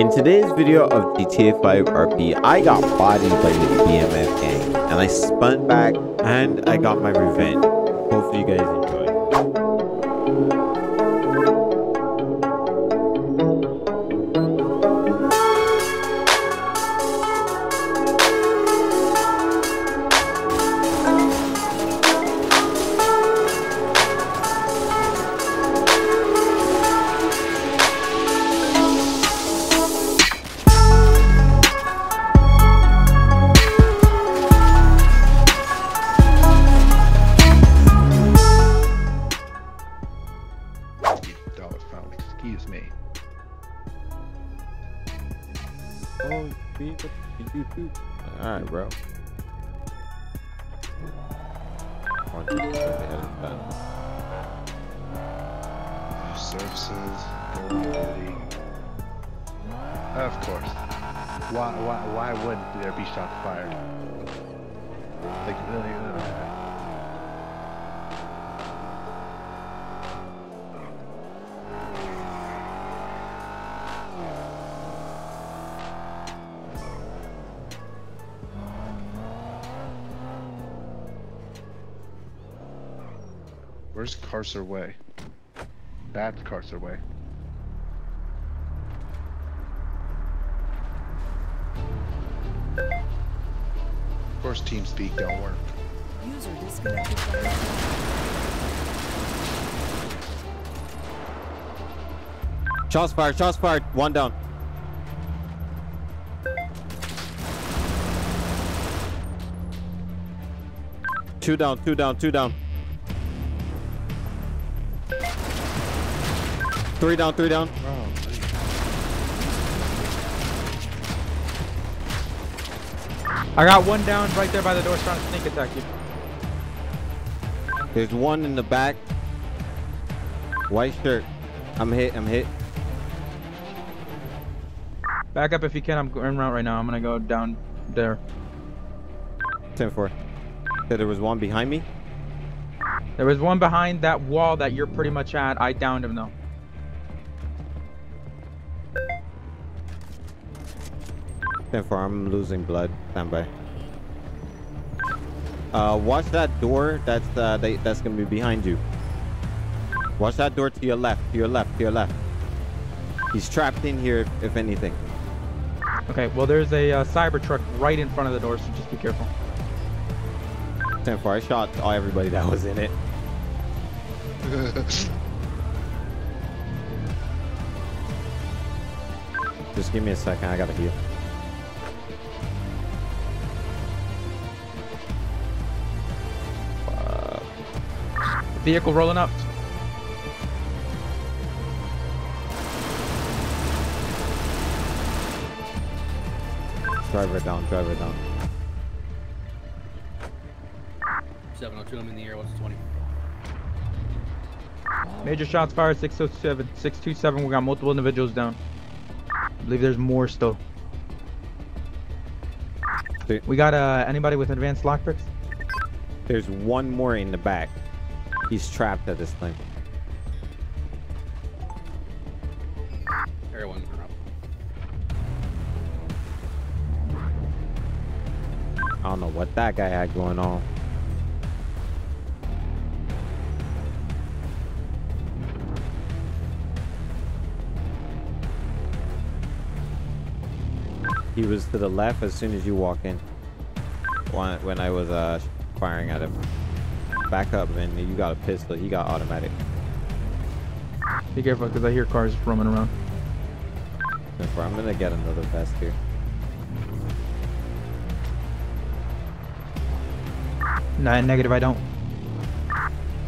In today's video of GTA 5 RP, I got bodied by the BMF gang, and I spun back, and I got my revenge. Hopefully you guys enjoy. Wouldn't there be shots fired? Like really? Uh, Where's Carcer Way? That's Carcer Way. Of course, TeamSpeak don't work. User disconnected from. Shots fired, shots fired. One down. Two down, two down, two down. Three down, three down. I got one down right there by the door trying to sneak attack you. There's one in the back. White shirt. I'm hit, I'm hit. Back up if you can. I'm en route right now. I'm gonna go down there. 10 4. Said there was one behind me. There was one behind that wall that you're pretty much at. I downed him though. Ten four. I'm losing blood. Stand by. Uh, watch that door. That's uh, they, that's gonna be behind you. Watch that door to your left. To your left. To your left. He's trapped in here. If, if anything. Okay, well there's a uh, cyber truck right in front of the door, so just be careful. Ten four. I shot all everybody that was in it. Just give me a second. I gotta heal. Vehicle rolling up. Driver down. Driver down. 702, I'm in the air. What's 20? Major shots fired. 607, 627. We got multiple individuals down. I believe there's more still. There- We got uh anybody with advanced lockpicks? There's one more in the back. He's trapped at this thing. Everyone's up. I don't know what that guy had going on. He was to the left as soon as you walk in. When, when I was uh, firing at him. Back up, man. You got a pistol. He got automatic. Be careful, because I hear cars roaming around. I'm gonna get another vest here. Nah, negative, I don't.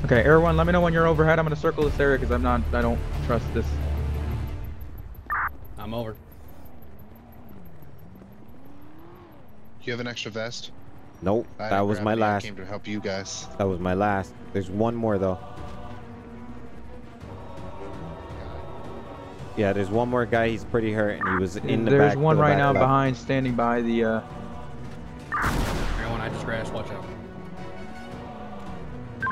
Okay, Air One, let me know when you're overhead. I'm gonna circle this area because I'm not. I don't trust this. I'm over. Do you have an extra vest? Nope, I that was my me, I last. came to help you guys. That was my last. There's one more though. Yeah, there's one more guy. He's pretty hurt, and he was in the There's back. There's one the right back now left. behind, standing by the. uh Everyone, I just crashed. Watch out.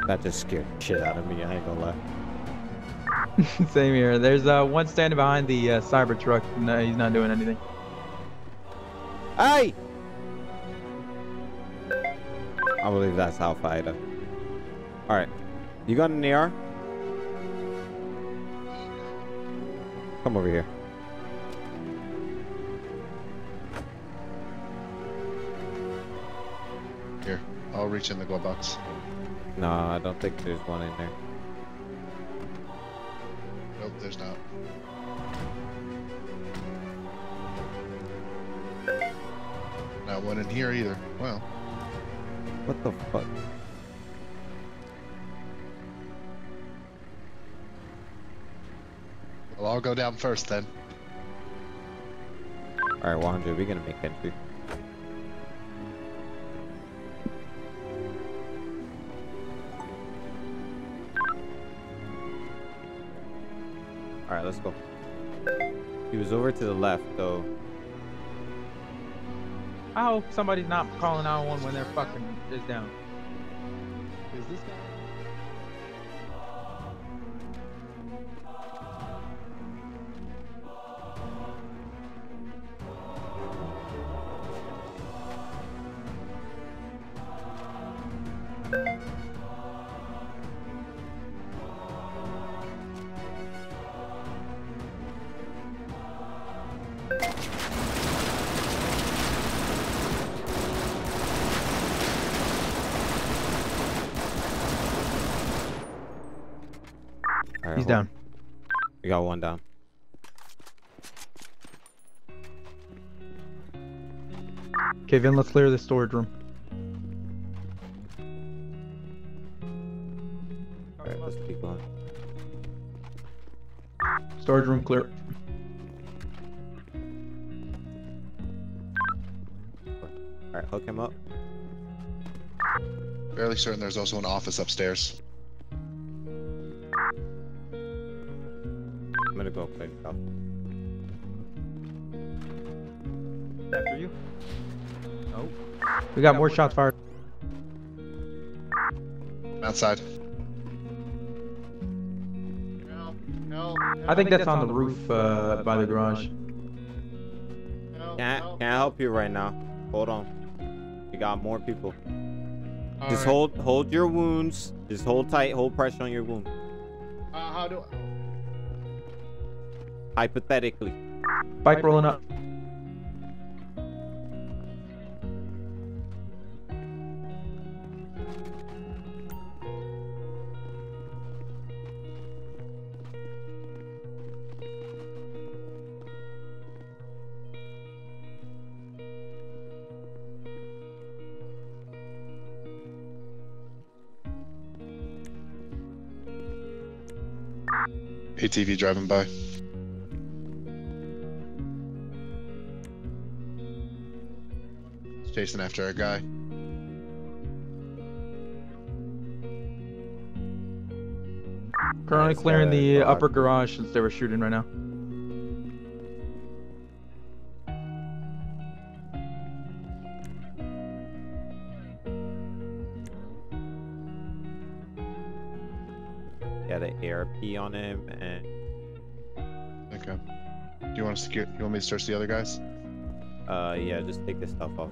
That just scared the shit out of me. I ain't gonna lie. Same here. There's uh, one standing behind the uh, cyber truck. No, he's not doing anything. Hey! I believe that's Al Qaeda. Alright. You got an AR? Come over here. Here, I'll reach in the glove box. No, I don't think there's one in there. Nope, there's not. Not one in here either. Well, What the fuck? I'll all go down first then. Alright, 100, we're gonna make entry. Alright, let's go. He was over to the left, though. I hope somebody's not calling out one when they're fucking is down. Is this guy? We got one down. Okay, Vin, let's clear the storage room. Alright, let's keep going. Storage room clear. Alright, hook him up. Fairly certain there's also an office upstairs. Gonna go play stuff. After you. Oh. We got more shots fired. Outside. I think that's on the roof uh, by the garage. Can't can't help you right now. Hold on. We got more people. Just Alright. hold hold your wounds. Just hold tight. Hold pressure on your wound. Uh, how do? Hypothetically. Bike rolling up. ATV driving by. Chasing after a guy. Currently clearing the dog. upper garage since they were shooting right now. Got an ARP on him and Okay. Do you want to secure? You want me to search the other guys? uh yeah, just take this stuff off.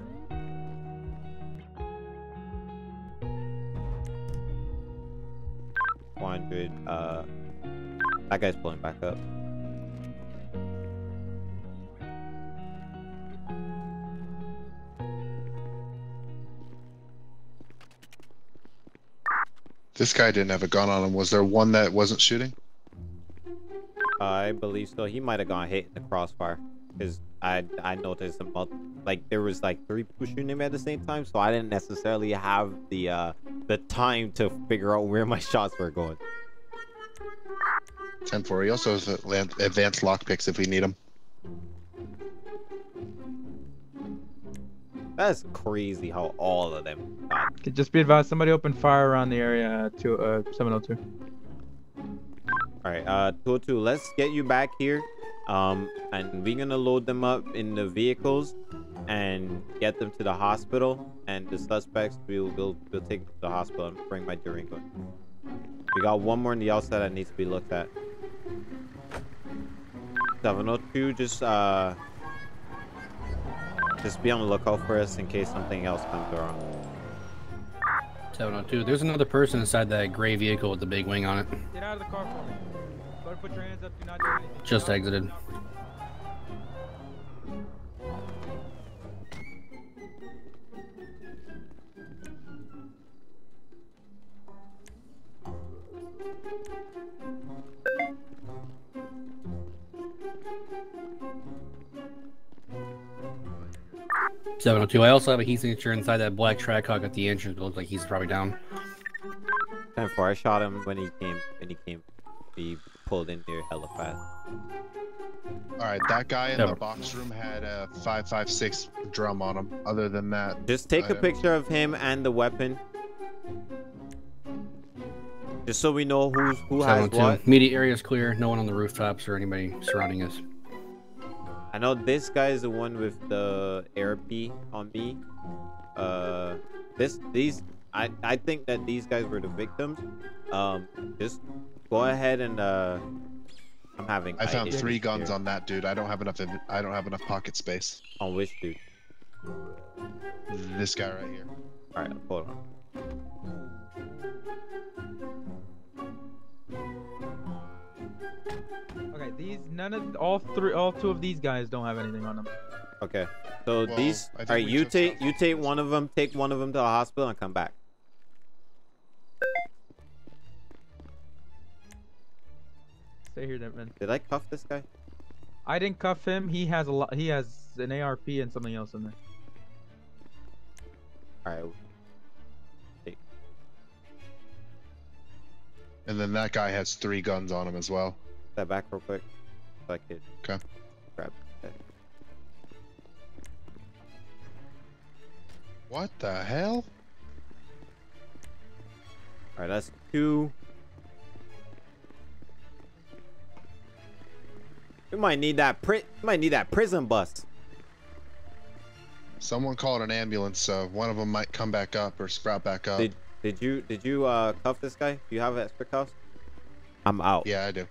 Uh, that guy's pulling back up. This guy didn't have a gun on him. Was there one that wasn't shooting? I believe so. He might have gone hit in the crossfire, because I I noticed a like there was like three people shooting him at the same time, so I didn't necessarily have the uh the time to figure out where my shots were going. 10 4. He also has uh, advanced lockpicks if we need them. That's crazy how all of them got. Okay, just be advised, somebody opened fire around the area to uh, 702. All right, uh, 202, let's get you back here, um, and we're gonna load them up in the vehicles and get them to the hospital. And the suspects, we'll we'll, we'll take them to the hospital and bring my Durango. We got one more on the outside that needs to be looked at. 702, just, uh... Just be on the lookout for us in case something else comes around. 702, there's another person inside that gray vehicle with the big wing on it. Get out of the car for me. Just exited. 702. I also have a heat signature inside that black trackhawk at the entrance, but looks like he's probably down. 10 4. I shot him when he came, when he came, he pulled in there hella fast. Alright, that guy in Never. the box room had a 556 five, drum on him. Other than that, just take I a picture of him and the weapon. Just so we know who's who has oh what. Media area is clear. No one on the rooftops or anybody surrounding us. I know this guy is the one with the ARP on me. Uh, this these I I think that these guys were the victims. Um, just go ahead and uh, I'm having. I found three guns here. on that dude. I don't have enough. I don't have enough pocket space. on which dude. This guy right here. All right, hold on. These none of all three, all two of these guys don't have anything on them. Okay, so Well, these. All right, you take you take one of them. Take one of them to the hospital and come back. Stay here, man. Did I cuff this guy? I didn't cuff him. He has a lot. He has an ARP and something else in there. All right. And then that guy has three guns on him as well. Step back real quick. So I could Okay. grab. Okay. What the hell? All right, that's two. We might need that we might need that prison bus. Someone called an ambulance, so one of them might come back up or sprout back up. Did did you did you uh cuff this guy? Do you have extra cuffs? I'm out. Yeah, I do.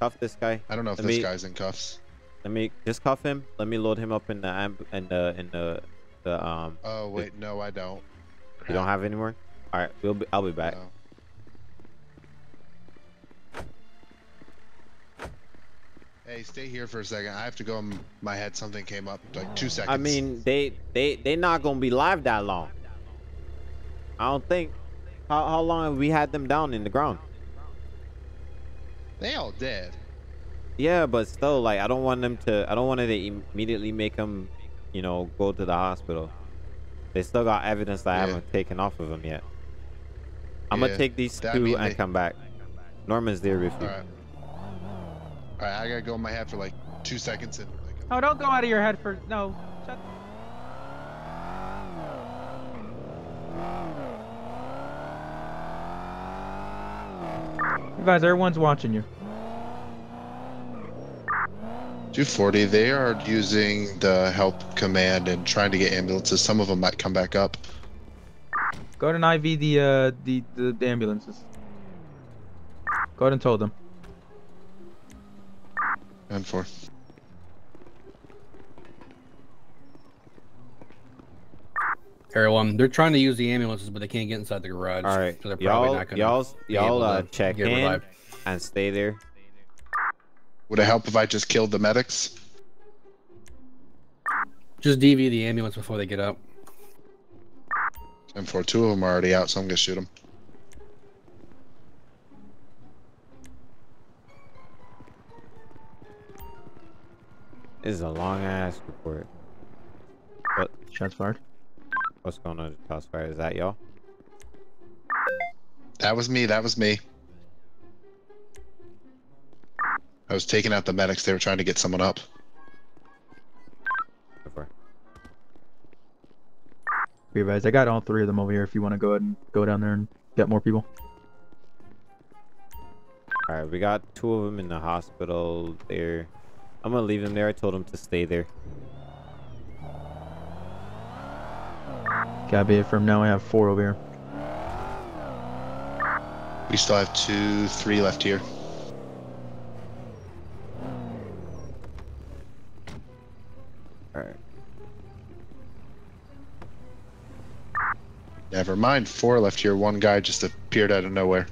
Cuff this guy. I don't know if Let this me- guy's in cuffs. Let me just cuff him. Let me load him up in the amb- in the in the the um. Oh wait, no, I don't. You don't have any more. All right, we'll be. I'll be back. No. Hey, stay here for a second. I have to go. My head, something came up. Like two seconds. I mean, they they they not gonna be live that long. I don't think. How how long have we had them down in the ground? They all dead. Yeah, but still, like, I don't want them to. I don't want to immediately make them, you know, go to the hospital. They still got evidence that I haven't taken off of them yet. I'm gonna take these that- two mean, and they- come back. Norman's there with All you. right. All right, I gotta go in my head for like two seconds and. Like, Oh, don't go out of your head for no. Shut. You guys, everyone's watching you. 240. They are using the help command and trying to get ambulances. Some of them might come back up. Go ahead and DV the uh the, the, the ambulances. Go ahead and tow them. And four. Everyone, they're trying to use the ambulances, but they can't get inside the garage. All right, so they're probably y'all, not gonna y'all, y'all, uh, check in revived. and stay there. Would it help if I just killed the medics? Just DV the ambulance before they get up. And for two of them are already out, so I'm gonna shoot them. This is a long ass report. Shots fired. What's going on with Crossfire? Is that y'all? That was me. That was me. I was taking out the medics. They were trying to get someone up. Before. Be advised, I got all three of them over here. If you want to go ahead and go down there and get more people. All right, we got two of them in the hospital there. I'm gonna leave them there. I told them to stay there. Copy. From now, I have four over here. We still have two, three left here. Alright. Never mind. Four left here. One guy just appeared out of nowhere.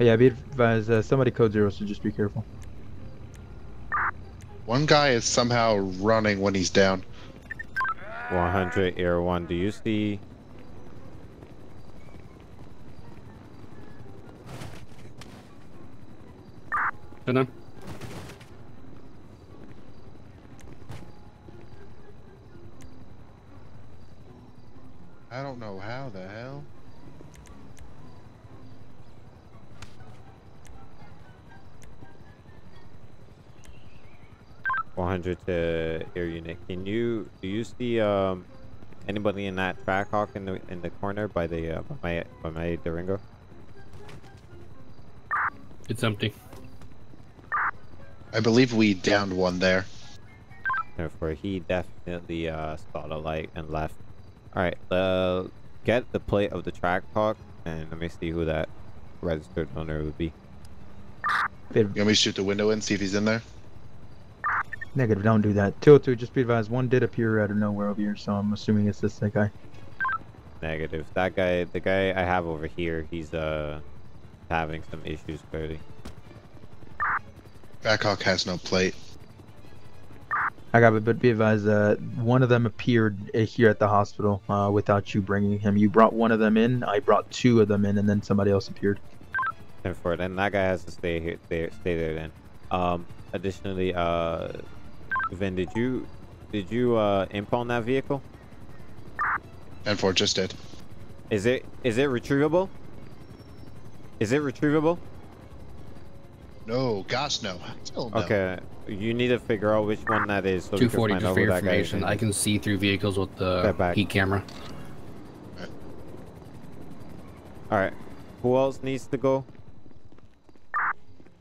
Yeah, be advised, uh, somebody code zero, so just be careful. One guy is somehow running when he's down. 100 Air 1. Do you see? Good enough. I don't know how the hell. One hundred to air unit. Can you do you see um anybody in that trackhawk in the in the corner by the uh, by my by my Durango? It's empty. I believe we downed one there. Therefore, he definitely uh saw the light and left. All right, uh, get the plate of the trackhawk and let me see who that registered owner would be. Be- You want me to shoot the window and see if he's in there? Negative, don't do that. 202, just be advised, one did appear out of nowhere over here, so I'm assuming it's this that guy. Negative. That guy, the guy I have over here, he's uh having some issues clearly. Backhawk has no plate. I got it, but be advised, uh, one of them appeared uh, here at the hospital uh, without you bringing him. You brought one of them in, I brought two of them in, and then somebody else appeared. And for then that guy has to stay here, stay, stay there then. Um, additionally, uh, Vin, did you did you uh impound that vehicle? And four just did. Is it is it retrievable? Is it retrievable? No, gosh, no. Still no. Okay, you need to figure out which one that is. So 240 just for your that guy is. information. I can see through vehicles with the Step heat camera. All right, who else needs to go?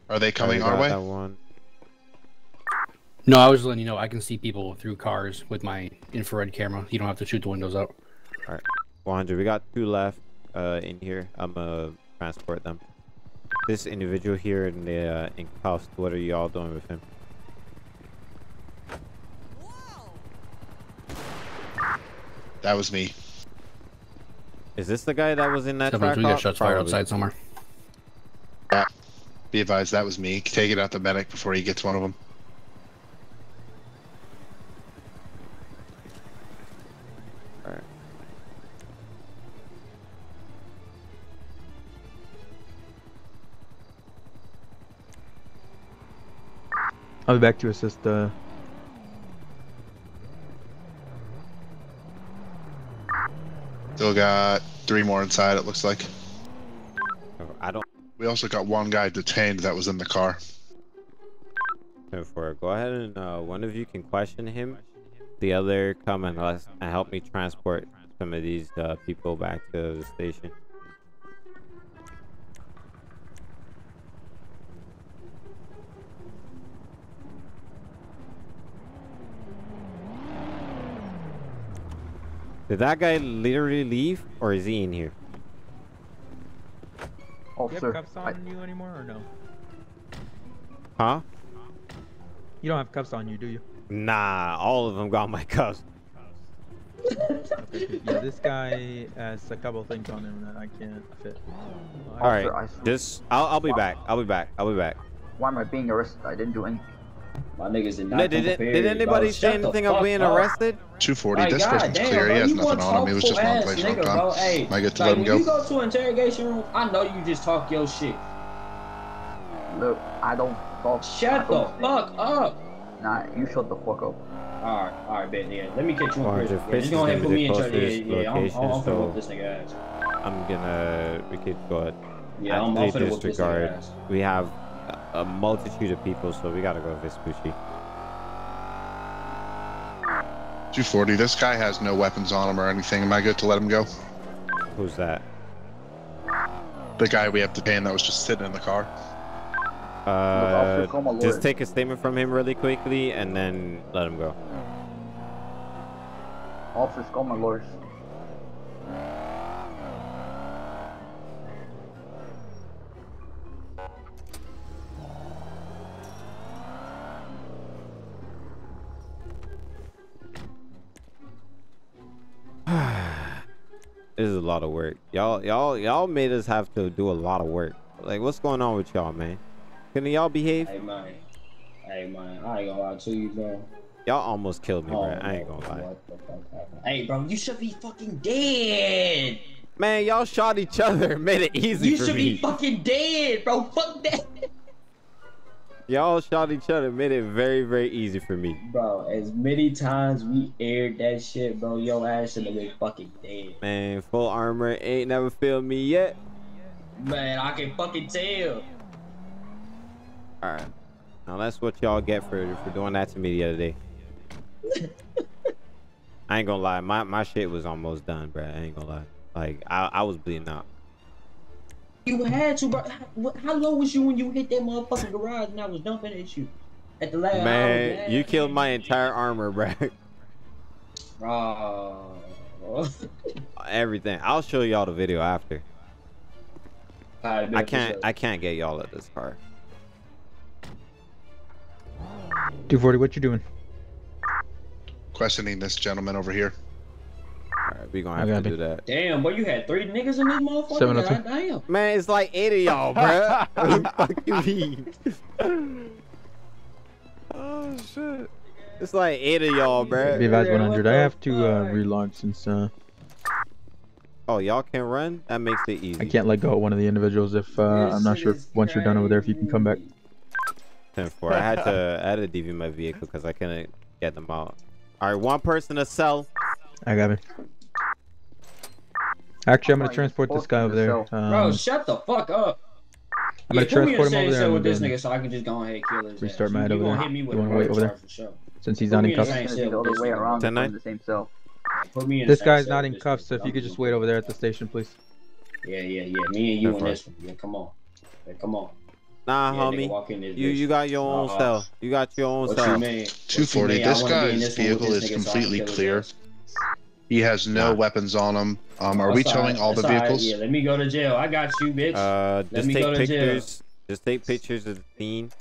Are they coming our way? That one. No, I was letting you know I can see people through cars with my infrared camera. You don't have to shoot the windows out. All right, 100. We got two left uh, in here. I'm gonna transport them. This individual here in the uh, in cuffs. What are y'all doing with him? That was me. Is this the guy that was in that Seven, track? we got shots fired outside somewhere. Yeah. Be advised, that was me. Take it out the medic before he gets one of them. I'll be back to assist. Uh, Still got three more inside, it looks like. I don't We also got one guy detained that was in the car. know for it. Go ahead and uh, one of you can question him. The other come and, let's, and help me transport some of these uh, people back to the station. Did that guy literally leave, or is he in here? Oh, do you Officer, have cuffs I, you anymore, or no? Huh? You don't have cuffs on you, do you? Nah, all of them got my cuffs. Okay, yeah, this guy has a couple things on him that I can't fit. All right, Officer, I- just I'll I'll be back. I'll be back. I'll be back. why am I being arrested? I didn't do anything. My niggas did not No, did, it, did anybody bro. say anything of being up. arrested? 240, Like, this person's goddamn, clear. bro, He has nothing on him. He was just one talkful place ass one time. Bro. Hey, I good to like, let him when go? you go to an interrogation room, I know you just talk your shit. Look, I don't talk. Shut I the don't- fuck up. Nah, you shut the fuck up. Alright, alright, bet, yeah. Let me catch you in Well, prison. if Yeah, Fish just is go ahead and gonna put be me in the charge. Yeah, closest yeah, yeah. I'm, I'm, I'm so- whoop this nigga ass. I'm gonna we could go ahead. Yeah, I'm, I'm finna whoop this disregard. nigga ass. We have a, a multitude of people, so we gotta go Vespucci. 240, this guy has no weapons on him or anything. Am I good to let him go? Who's that? The guy we have detained that was just sitting in the car. Uh, officer, call my lawyer. just take a statement from him really quickly, and then let him go. Officers, call my lawyers. Lot of work. Y'all, y'all, y'all made us have to do a lot of work. Like, what's going on with y'all, man? Can y'all behave? Hey man, hey man, I ain't gonna lie to you, bro. Y'all almost killed me, Oh, bro. I ain't gonna lie. what the fuck happened? Hey, bro, you should be fucking dead. Man, y'all shot each other. Made it easy You should me. be fucking dead, bro. Fuck that. Y'all shot each other. Made it very, very easy for me. Bro, as many times we aired that shit, bro, yo ass should have been fucking dead. Man, full armor ain't never failed me yet. Man, I can fucking tell. All right. Now that's what y'all get for for doing that to me the other day. I ain't gonna lie, my my shit was almost done, bro. I ain't gonna lie. Like I I was bleeding out. You had to, bro. How, how low was you when you hit that motherfucking garage and I was dumping at you? At the last hour, Man, you killed my entire armor, bro. Bro. Everything. I'll show y'all the video after. Alright, I can't sure. I can't get y'all at this car. 240, what you doing? Questioning this gentleman over here. All right, we gonna I have to got do that. Damn, boy, you had three niggas in this motherfucker. 702. God damn. Man, it's like eight of y'all, bro. what the fuck you mean? oh shit. It's like eight of y'all, Be bro. advised 100. I have to uh, fuck? relog since uh, Oh, y'all can run? That makes it easy. I can't let go of one of the individuals if uh, I'm not sure if once you're done over there if you can come back. 10 4. I had to I had to DV my vehicle because I couldn't get them out. All right, one person to sell. I got it. Actually, I'm gonna transport this guy over there. Um, Bro, shut the fuck up. I'm gonna Yeah, put me in transport him over there cell and with this then nigga so I can just go ahead and kill his restart ass. my head you over there. hit me with You a wanna wait over there? charge for sure. since he's not in in cuffs. same It's cell gonna be the with other way this Tonight? same cell. Put me in This guy's not in cuffs, so if you could just just- wait over there at the station, please. Yeah, yeah, yeah. Me and you Ten in this one. Yeah, come on. Yeah, come on. Nah, Yeah, homie. walk in this You you got your own Uh-uh. cell. You got your own What cell. you mean? What you 240. This wanna be in guy's this vehicle this is nigga so I can completely kill his clear. Ass. He has no Nah. weapons on him. Um, are we towing alright, all the that's alright. vehicles? Yeah, let me go to jail. I got you, bitch. Uh, just me take go to jail. pictures. Just take pictures of the scene.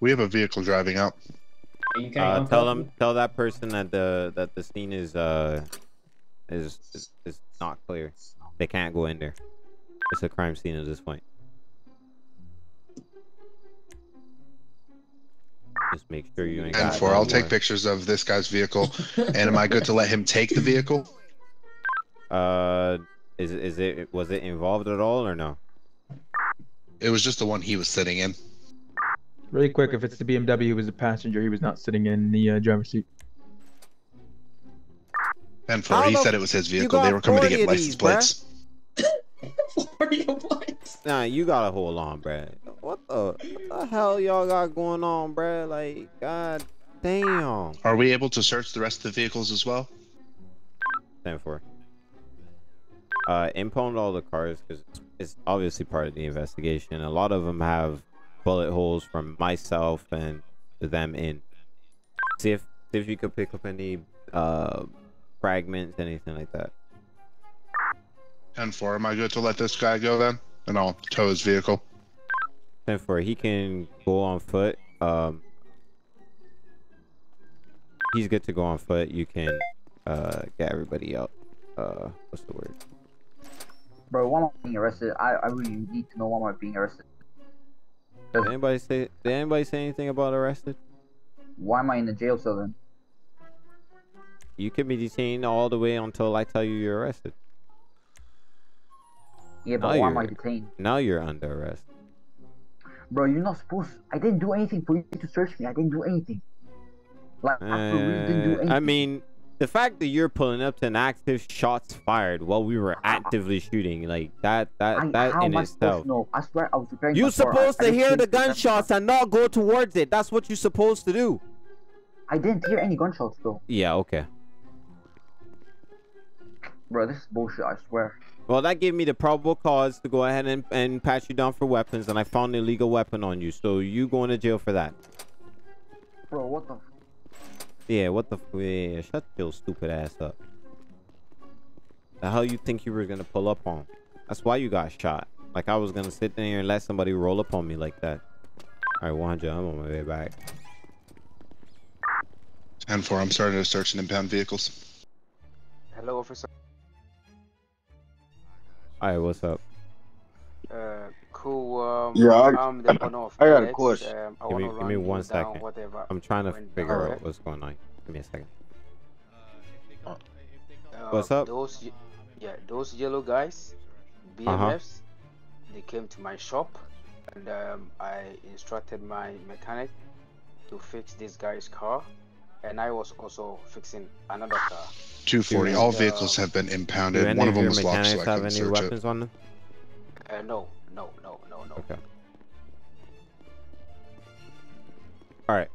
We have a vehicle driving out. Uh, tell uncuff them, tell that person that the that the scene is uh is is, is not clear. They can't go in there. It's a crime scene at this point. Just make sure you ain't And got for, no I'll take pictures of this guy's vehicle. And am I good to let him take the vehicle? Uh, is is it was it involved at all or no? It was just the one he was sitting in. Really quick, if it's the BMW, he was a passenger. He was not sitting in the uh, driver's seat. And for, he said it was his vehicle. They were coming to get license these, plates. Forty what? Nah, you gotta hold on, bruh. What the what the hell y'all got going on, bruh? Like, god damn. Are we able to search the rest of the vehicles as well? Ten four. Uh, impound all the cars because it's obviously part of the investigation. A lot of them have bullet holes from myself and them in. See if see if you could pick up any uh fragments, anything like that. And for, am I good to let this guy go then? And I'll tow his vehicle. Ten four. He can go on foot. Um, he's good to go on foot. You can uh get everybody out. Uh, what's the word? Bro, why am I being arrested? I, I really need to know why am I being arrested. Did anybody say? Did anybody say anything about arrested? Why am I in the jail cell then? You can be detained all the way until I tell you you're arrested. Yeah, but Now why am I detained? Now you're under arrest. Bro, you're not supposed. I didn't do anything for you to search me. I didn't do anything. Like, I for didn't do anything. Uh, I mean, the fact that you're pulling up to an active shots fired while we were actively shooting, like that, that, I, that in itself. to know? I swear I was preparing. You my car. I- supposed I to hear the it prepare my gunshots and not go towards it. That's what you're supposed to do. I didn't hear any gunshots though. Yeah, okay. Bro, this is bullshit. I swear. Well, that gave me the probable cause to go ahead and, and pat you down for weapons, and I found an illegal weapon on you. So you going to jail for that. Bro, what the? Yeah, what the? F- yeah, shut your stupid ass up. The hell you think you were gonna pull up on? That's why you got shot. Like I was gonna sit there and let somebody roll up on me like that. All right, 100. I'm on my way back. And for, I'm starting to search and impound vehicles. Hello, officer. All right, what's up? Uh, cool. Um, Yeah, I- I'm the owner of I got a question. Um, Give me, wanna give me run one down second. Whatever. I'm trying to went figure down. out what's going on. Give me a second. Uh, What's up? Those, yeah, those yellow guys, BMFs, they came to my shop, and um, I instructed my mechanic to fix this guy's car, and I was also fixing another car. 240. All uh, vehicles have been Do impounded. any One of of them your was locked, so I have couldn't any search it. weapons on them? Uh, no, no, no, no, no. Okay. All right.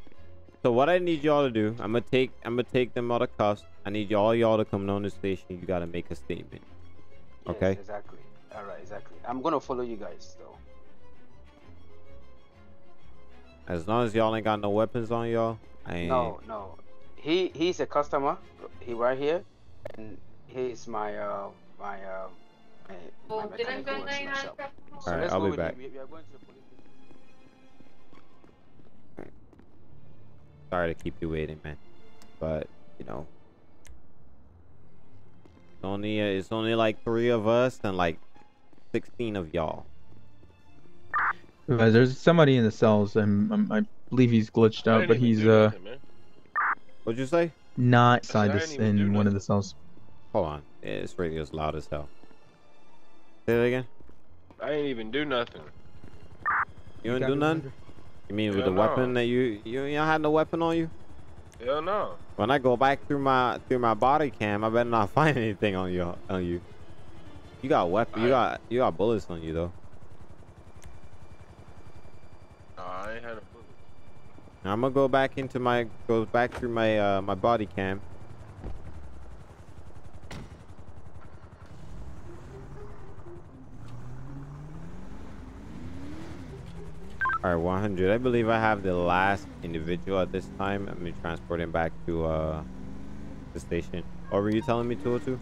So what I need y'all to do, I'm gonna take, I'm gonna take them out of cuffs. I need y'all, y'all to come down the station. You gotta make a statement. Yes, Okay. exactly. All right, exactly. I'm gonna follow you guys though. As long as y'all ain't got no weapons on y'all, I ain't. No, no. He he's a customer. He right here, and he's my uh my uh my, my mechanic who works in my shop. So All right, I'll be back. We, we are going to the police station. Sorry to keep you waiting, man. But you know, it's only uh, it's only like three of us and like sixteen of y'all. Guys, there's somebody in the cells, and um, I believe he's glitched out, but he's uh nothing, man. What'd you say? not inside didn't this in one of the cells. Hold on, yeah, this radio's loud as hell. Say that again. I ain't even do nothing. You didn't do nothing. You mean with Hell the weapon no. that you you you don't had no weapon on you? Hell no. When I go back through my through my body cam, I better not find anything on you on you. You got weapon. You got you got bullets on you though. I ain't had a bullet. Now, I'm gonna go back into my go back through my uh my body cam. All right, 100. I believe I have the last individual at this time. I'm gonna transport him back to uh the station. Or were you telling me 202?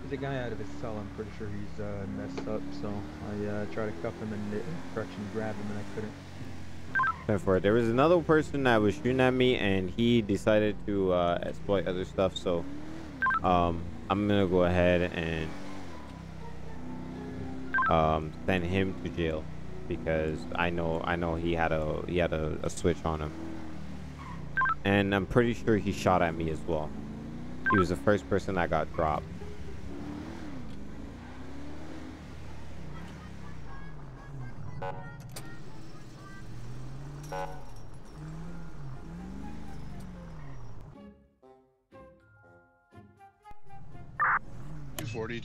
There's a guy out of his cell. I'm pretty sure he's uh, messed up, so I uh, tried to cuff him and uh, correction grab him, and I couldn't. For it. There was another person that was shooting at me, and he decided to uh, exploit other stuff. So, um, I'm gonna go ahead and um, send him to jail because I know I know he had a he had a, a switch on him, and I'm pretty sure he shot at me as well. He was the first person that got dropped.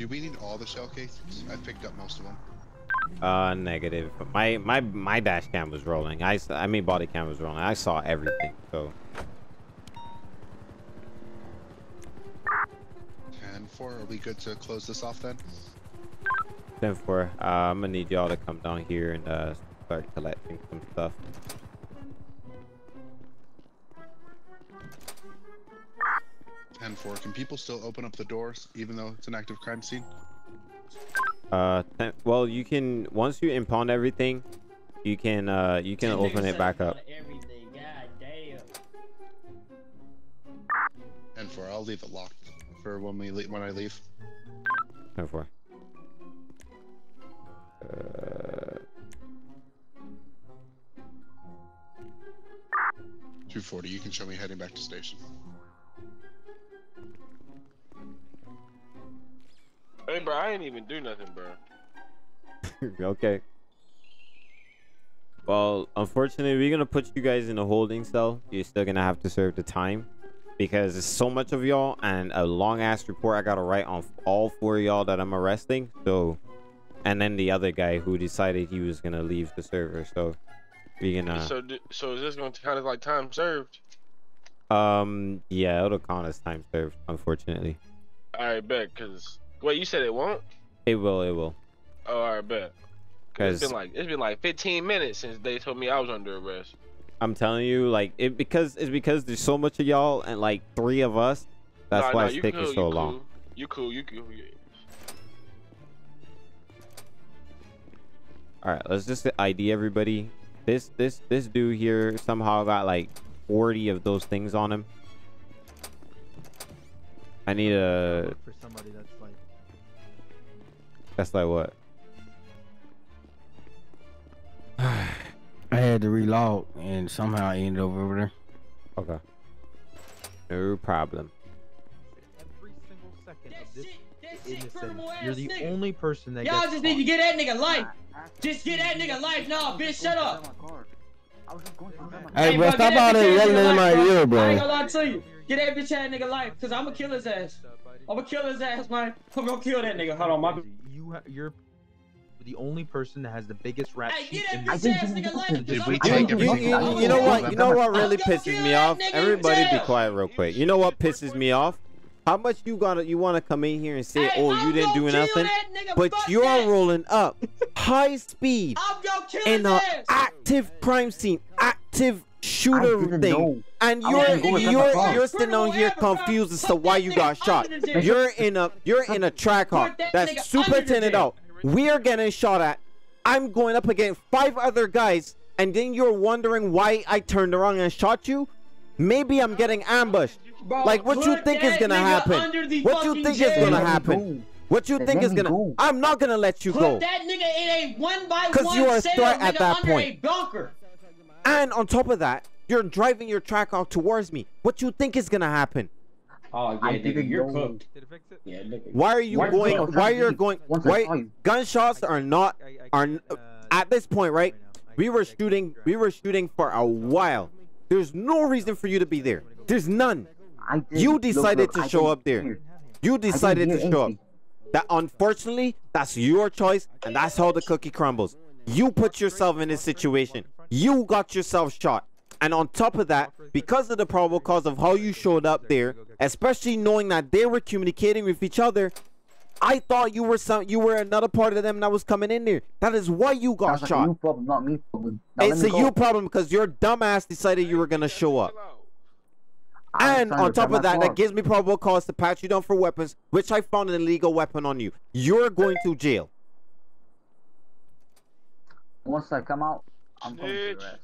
Do we need all the shell cases? I picked up most of them. Uh, negative. My my my dash cam was rolling. I I mean body cam was rolling. I saw everything. So Ten four. Are we good to close this off then? ten four. Uh, I'm gonna need y'all to come down here and uh start collecting some stuff. Ten four. Can people still open up the doors even though it's an active crime scene? Uh, well you can once you impound everything, you can uh you can That open it back up. got Everything. God damn. Ten four. I'll leave it locked for when we leave, when I leave. Ten four. Uh, Two forty. You can show me heading back to station. Hey, bro, I ain't even do nothing, bro. okay. Well, unfortunately, we're gonna put you guys in a holding cell. You're still gonna have to serve the time because there's so much of y'all and a long ass report I gotta write on all four of y'all that I'm arresting. So, and then the other guy who decided he was gonna leave the server. So, we're gonna. So, so is this going to kind of like time served? Um, yeah, it'll count as time served. Unfortunately, I bet, cause wait, you said it won't? it will. It will. Oh, I bet. Cause it's been like it's been like 15 minutes since they told me I was under arrest. I'm telling you, like it because it's because there's so much of y'all and like three of us. That's Nah, why nah, it's taking cool, so you long. Cool. You cool. You cool. Yeah. All right, let's just ID everybody. This this this dude here somehow got like 40 of those things on him. I need a That's like what? I had to relog and somehow I ended up over there. Okay. No problem. Every single second of this innocent. You're the only person that Y'all gets just need to get that nigga life. Just get that nigga life. Nah, bitch, shut up. Hey, bro, stop that all that ass yelling nigga in my life, ear, I ain't bro. gonna lie to you. Get that bitch ass nigga life, cause I'ma kill his ass. I'ma kill his ass, man. I'm gonna kill that nigga. Hold on, my. You ha- you're the only person that has the biggest rap Hey, sheet in the bitch ass nigga life. Did we I'ma take kill You, him. everything? you, you know what? You know what really pisses me off? Everybody be quiet real quick. You know what pisses me off? How much you gotta you wanna come in here and say, Hey, oh, I'm you didn't do nothing, but you're that. rolling up high speed I'm in an active crime scene, active shooter thing, know. and you're wasn't going to the you're you're sitting on here confused as to why you got shot. You're in a you're in a Trackhawk that that's super under tinted out. We're getting shot at. I'm going up against five other guys, and then you're wondering why I turned around and shot you. Maybe I'm getting ambushed. Bro, Like what you think is gonna happen? What you fucking think is gonna happen? What you think is gonna? go. I'm not gonna let you Put go. that nigga in a one by 'Cause one you are a threat at nigga, that under point. A bunker. And on top of that, you're driving your track out towards me. What you think is gonna happen? Oh yeah, I nigga, didn't you're cooked. Did it fix it? Yeah, nigga. Why are you Why- going? I Why trying to you're going? Why gunshots are not are n- at this point, right? We were shooting. We were shooting for a while. There's no reason for you to be there. There's none. You decided to show up there. You decided to show up. That unfortunately, that's your choice, and that's how the cookie crumbles. You put yourself in this situation. You got yourself shot. And on top of that, because of the probable cause of how you showed up there, especially knowing that they were communicating with each other, I thought you were some you were another part of them that was coming in there. That is why you got Sounds like a shot. you problem, not me problem. Now It's me a go. you problem because your dumbass decided you were gonna show up. And on top of that, that gives me probable cause to patch you down for weapons, which I found an illegal weapon on you. You're going to jail. Once I come out, I'm going to Snitch.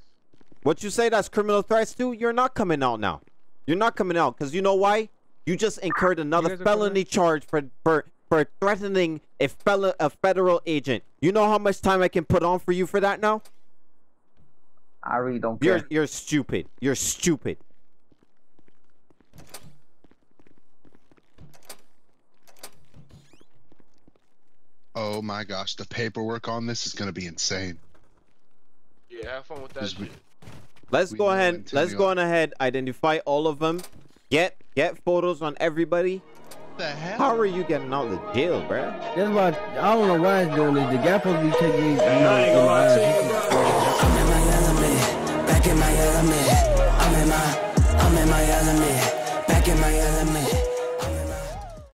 What you say that's criminal threats too? You're not coming out now. You're not coming out because you know why? You just incurred another felony charge for for for threatening a fellow a federal agent. You know how much time I can put on for you for that now? I really don't care. You're you're stupid. You're stupid. Oh my gosh, the paperwork on this is gonna be insane. Yeah, have fun with that shit. Let's we go ahead. Let's go on ahead. Identify all of them. Get get photos on everybody. What the hell? How are you getting out of jail, bro? That's why I don't know why it's doing this. The guy supposed to be taking these. You I'm in my element. Back in my element. I'm in my. I'm in my element.